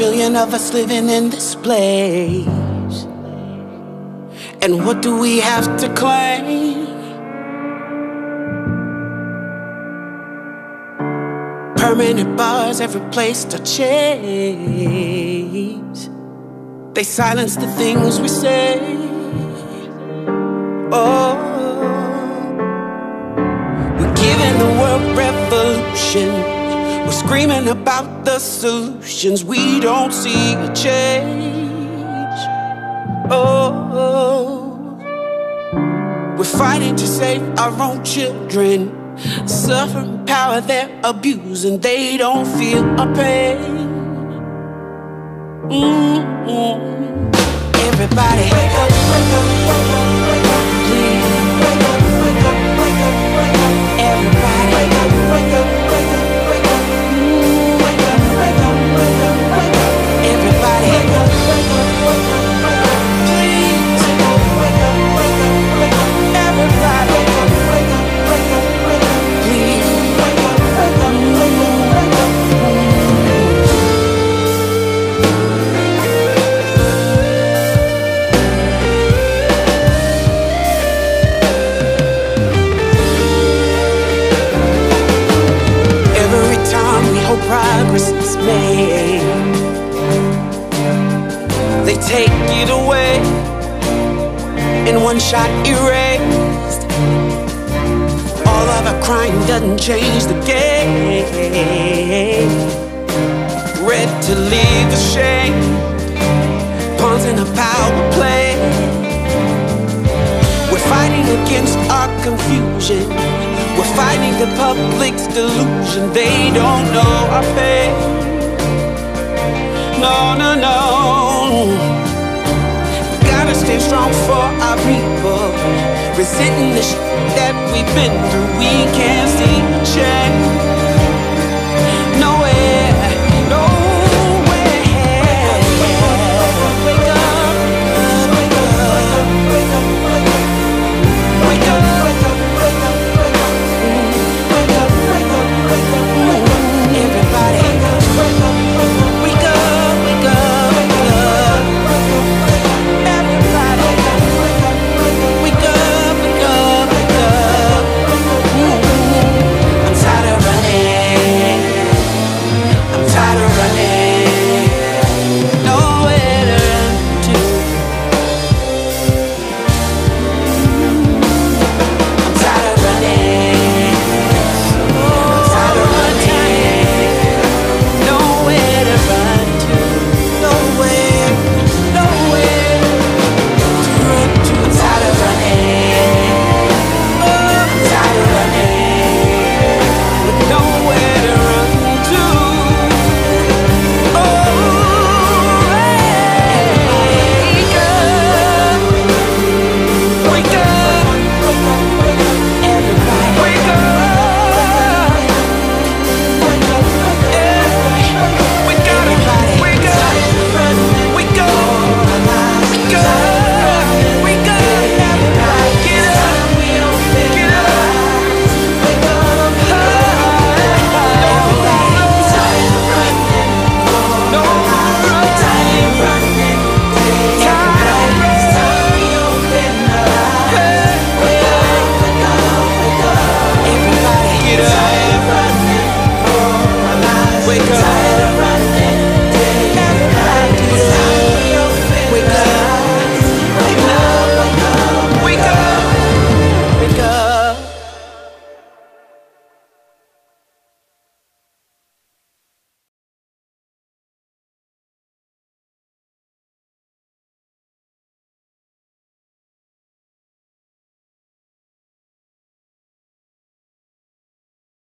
million of us living in this place. And what do we have to claim? Permanent bars, every place to chase. They silence the things we say. Screaming about the solutions. We don't see a change. Oh, we're fighting to save our own children. Suffering power they're abusing. They don't feel our pain. Mm-mm. Everybody, take it away in one shot erased. All of our crime doesn't change the game. Red to leave the shame, pawns in a power play. We're fighting against our confusion. We're fighting the public's delusion. They don't know our pain. No, no, no. For our people. Resenting the shit that we've been through. We can't see change.